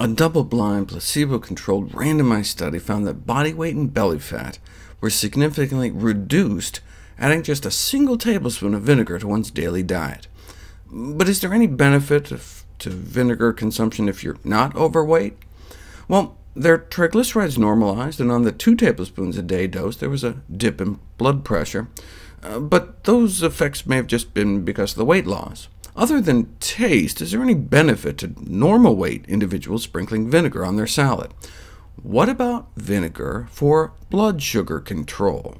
A double-blind, placebo-controlled, randomized study found that body weight and belly fat were significantly reduced adding just a single tablespoon of vinegar to one's daily diet. But is there any benefit to vinegar consumption if you're not overweight? Well, their triglycerides normalized, and on the 2 tablespoons a day dose there was a dip in blood pressure, uh, but those effects may have just been because of the weight loss. Other than taste, is there any benefit to normal weight individuals sprinkling vinegar on their salad? What about vinegar for blood sugar control?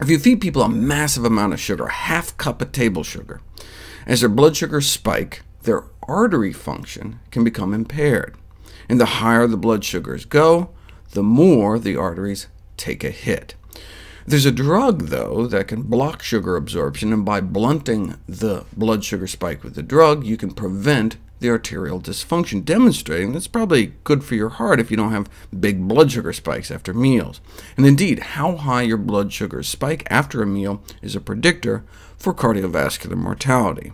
If you feed people a massive amount of sugar, half cup of table sugar, as their blood sugars spike, their artery function can become impaired. And the higher the blood sugars go, the more the arteries take a hit. There's a drug, though, that can block sugar absorption, and by blunting the blood sugar spike with the drug, you can prevent the arterial dysfunction, demonstrating that's probably good for your heart if you don't have big blood sugar spikes after meals. And indeed, how high your blood sugars spike after a meal is a predictor for cardiovascular mortality.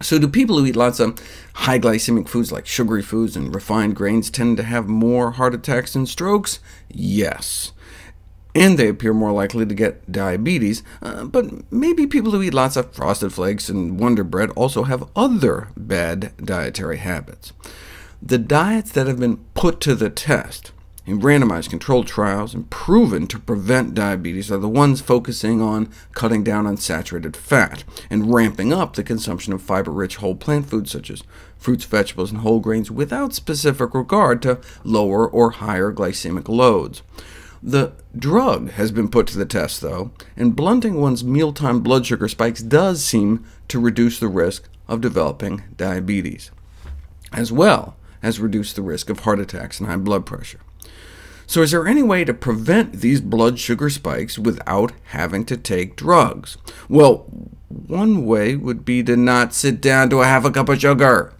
So do people who eat lots of high glycemic foods like sugary foods and refined grains tend to have more heart attacks and strokes? Yes and they appear more likely to get diabetes, uh, but maybe people who eat lots of Frosted Flakes and Wonder Bread also have other bad dietary habits. The diets that have been put to the test in randomized controlled trials and proven to prevent diabetes are the ones focusing on cutting down on saturated fat, and ramping up the consumption of fiber-rich whole plant foods such as fruits, vegetables, and whole grains without specific regard to lower or higher glycemic loads. The drug has been put to the test, though, and blunting one's mealtime blood sugar spikes does seem to reduce the risk of developing diabetes, as well as reduce the risk of heart attacks and high blood pressure. So is there any way to prevent these blood sugar spikes without having to take drugs? Well, one way would be to not sit down to a half a cup of sugar.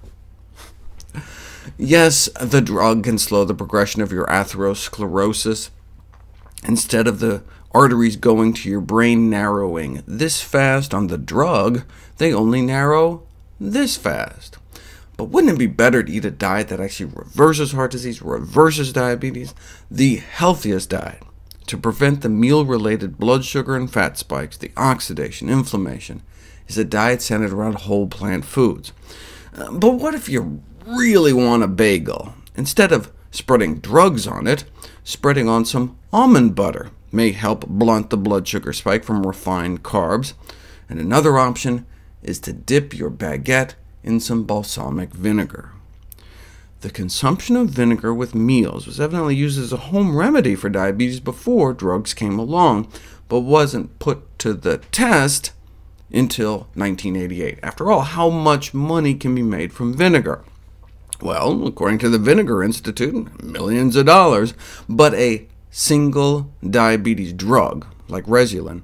Yes, the drug can slow the progression of your atherosclerosis, Instead of the arteries going to your brain narrowing this fast on the drug, they only narrow this fast. But wouldn't it be better to eat a diet that actually reverses heart disease, reverses diabetes? The healthiest diet to prevent the meal-related blood sugar and fat spikes, the oxidation, inflammation, is a diet centered around whole plant foods. Uh, but what if you really want a bagel? Instead of spreading drugs on it, spreading on some almond butter may help blunt the blood sugar spike from refined carbs. And another option is to dip your baguette in some balsamic vinegar. The consumption of vinegar with meals was evidently used as a home remedy for diabetes before drugs came along, but wasn't put to the test until 1988. After all, how much money can be made from vinegar? Well, according to the Vinegar Institute, millions of dollars, but a single diabetes drug, like Rezulin,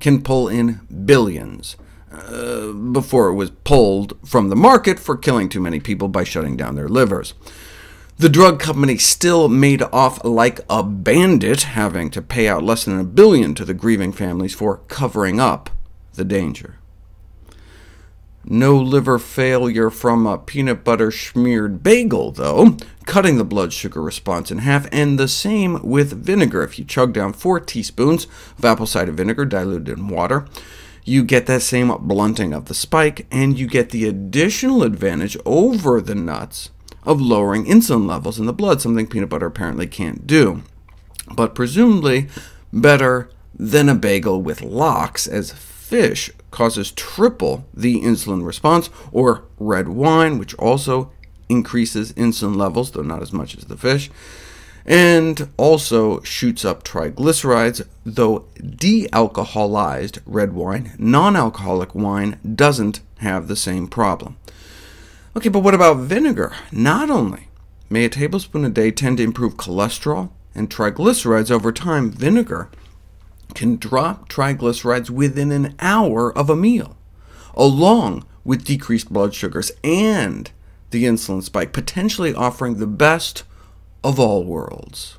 can pull in billions, uh, before it was pulled from the market for killing too many people by shutting down their livers. The drug company still made off like a bandit, having to pay out less than a billion to the grieving families for covering up the danger. No liver failure from a peanut butter smeared bagel, though, cutting the blood sugar response in half, and the same with vinegar. If you chug down 4 teaspoons of apple cider vinegar diluted in water, you get that same blunting of the spike, and you get the additional advantage over the nuts of lowering insulin levels in the blood, something peanut butter apparently can't do, but presumably better than a bagel with lox, as fish causes triple the insulin response, or red wine, which also increases insulin levels, though not as much as the fish, and also shoots up triglycerides, though de-alcoholized red wine, non-alcoholic wine, doesn't have the same problem. OK, but what about vinegar? Not only may a tablespoon a day tend to improve cholesterol and triglycerides over time, vinegar can drop triglycerides within an hour of a meal, along with decreased blood sugars and the insulin spike, potentially offering the best of all worlds.